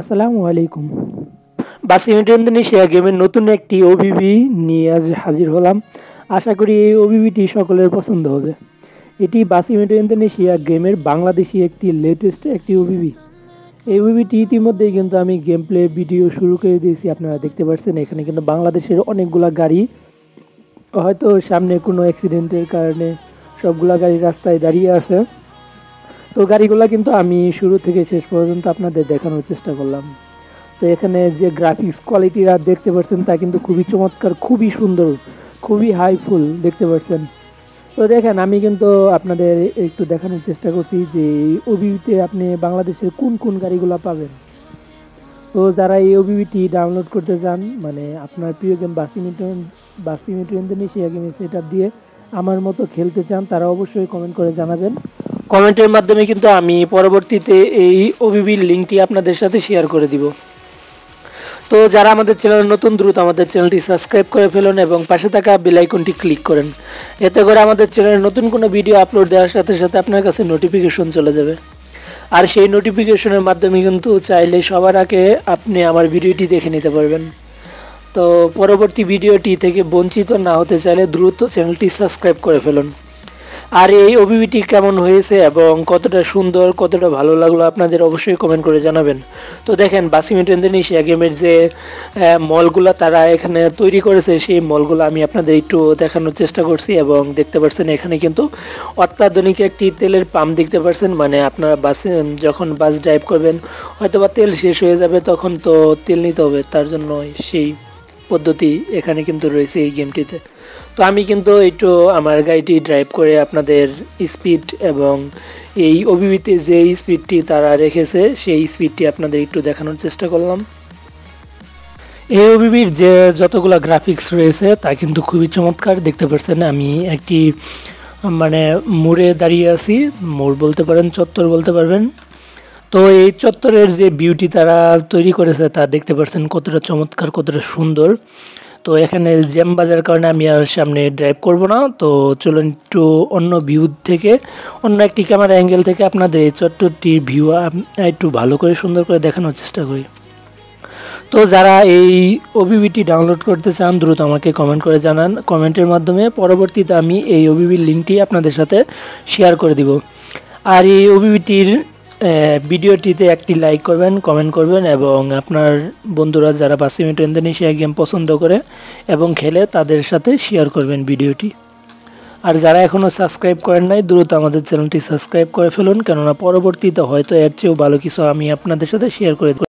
আসসালামু আলাইকুম। বাসিমেট ইন্দোনেশিয়া গেমের নতুন একটি ওবিবি নিয়ে আজ হাজির হলাম। আশা করি এই ওবিবিটি সকলের পছন্দ হবে। এটি বাসিমেট ইন্দোনেশিয়া গেমের বাংলাদেশি একটি লেটেস্ট একটি ওবিবি এই ওবিবিটি ইতিমধ্যেই কিন্তু আমি গেম প্লে ভিডিও শুরু করে দিয়েছি, আপনারা দেখতে পাচ্ছেন। এখানে কিন্তু বাংলাদেশের অনেকগুলা গাড়ি, হয়তো সামনে কোনো অ্যাক্সিডেন্টের কারণে সবগুলা গাড়ি রাস্তায় দাঁড়িয়ে আছে। তো গাড়িগুলো কিন্তু আমি শুরু থেকে শেষ পর্যন্ত আপনাদের দেখানোর চেষ্টা করলাম। তো এখানে যে গ্রাফিক্স কোয়ালিটিরা দেখতে পাচ্ছেন তা কিন্তু খুবই চমৎকার, খুবই সুন্দর, খুবই হাইফুল দেখতে পাচ্ছেন। তো দেখেন, আমি কিন্তু আপনাদের একটু দেখানোর চেষ্টা করছি যে এই ওবিবিতে আপনি বাংলাদেশের কোন কোন গাড়িগুলো পাবেন। তো যারা এই ওবিবিটি ডাউনলোড করতে চান মানে আপনার প্রিয় গেম বাসিমিটন বাসিমিটন ইন্দোনেশিয়া গেমে সেট দিয়ে আমার মতো খেলতে চান, তারা অবশ্যই কমেন্ট করে জানাবেন। কমেন্টের মাধ্যমে কিন্তু আমি পরবর্তীতে এই ওবিবির লিঙ্কটি আপনাদের সাথে শেয়ার করে দিব। তো যারা আমাদের চ্যানেল নতুন, দ্রুত আমাদের চ্যানেলটি সাবস্ক্রাইব করে ফেলুন এবং পাশে থাকা বেল আইকনটি ক্লিক করেন। এতে করে আমাদের চ্যানেলে নতুন কোনো ভিডিও আপলোড দেওয়ার সাথে সাথে আপনার কাছে নোটিফিকেশন চলে যাবে। আর সেই নোটিফিকেশনের মাধ্যমে কিন্তু চাইলে সবার আগে আপনি আমার ভিডিওটি দেখে নিতে পারবেন। তো পরবর্তী ভিডিওটি থেকে বঞ্চিত না হতে চাইলে দ্রুত চ্যানেলটি সাবস্ক্রাইব করে ফেলুন। আর এই অভিভিটি কেমন হয়েছে এবং কতটা সুন্দর, কতটা ভালো লাগল আপনাদের অবশ্যই কমেন্ট করে জানাবেন। তো দেখেন বাসিমেট ইন্দোনেশিয়া গেমের যে মলগুলো তারা এখানে তৈরি করেছে, সেই মলগুলো আমি আপনাদের একটু দেখানোর চেষ্টা করছি এবং দেখতে পাচ্ছেন এখানে কিন্তু অত্যাধুনিক একটি তেলের পাম্প দেখতে পাচ্ছেন মানে আপনারা বাসে, যখন বাস ড্রাইভ করবেন হয়তো বা তেল শেষ হয়ে যাবে, তখন তো তেল নিতে হবে, তার জন্য সেই পদ্ধতি এখানে কিন্তু রয়েছে এই গেমটিতে। তো আমি কিন্তু একটু আমার গাড়িটি ড্রাইভ করে আপনাদের স্পিড এবং এই অভিভিতে যে স্পিডটি তারা রেখেছে, সেই স্পিডটি আপনাদের একটু দেখানোর চেষ্টা করলাম। এই অভিবির যে যতগুলো গ্রাফিক্স রয়েছে, তা কিন্তু খুবই চমৎকার। দেখতে পাচ্ছেন আমি একটি মানে মোড়ে দাঁড়িয়ে আছি। মোড় বলতে পারেন, চত্বর বলতে পারবেন। তো এই চত্বরের যে বিউটি তারা তৈরি করেছে, তা দেখতে পাচ্ছেন কতটা চমৎকার, কতটা সুন্দর। তো এখানে জ্যাম বাজার কারণে আমি আর সামনে ড্রাইভ করব না। তো চলুন একটু অন্য ভিউ থেকে, অন্য একটি ক্যামেরা অ্যাঙ্গেল থেকে আপনাদের এই চত্বরটির ভিউ একটু ভালো করে সুন্দর করে দেখানোর চেষ্টা করি। তো যারা এই ওবিবিটি ডাউনলোড করতে চান, দ্রুত আমাকে কমেন্ট করে জানান। কমেন্টের মাধ্যমে পরবর্তীতে আমি এই ওবিবির লিঙ্কটি আপনাদের সাথে শেয়ার করে দিব। আর এই ওবিবিটির ভিডিওটিতে একটি লাইক করবেন কমেন্ট করবেন এবং আপনার বন্ধুরা যারা বাসিমেন্ট ইন্দোনেশিয়া গেম পছন্দ করে এবং খেলে তাদের সাথে শেয়ার করবেন ভিডিওটি। আর যারা এখনও সাবস্ক্রাইব করেন নাই, দ্রুত আমাদের চ্যানেলটি সাবস্ক্রাইব করে ফেলুন, কেননা পরবর্তীতে হয়তো এর চেয়েও ভালো কিছু আমি আপনাদের সাথে শেয়ার করে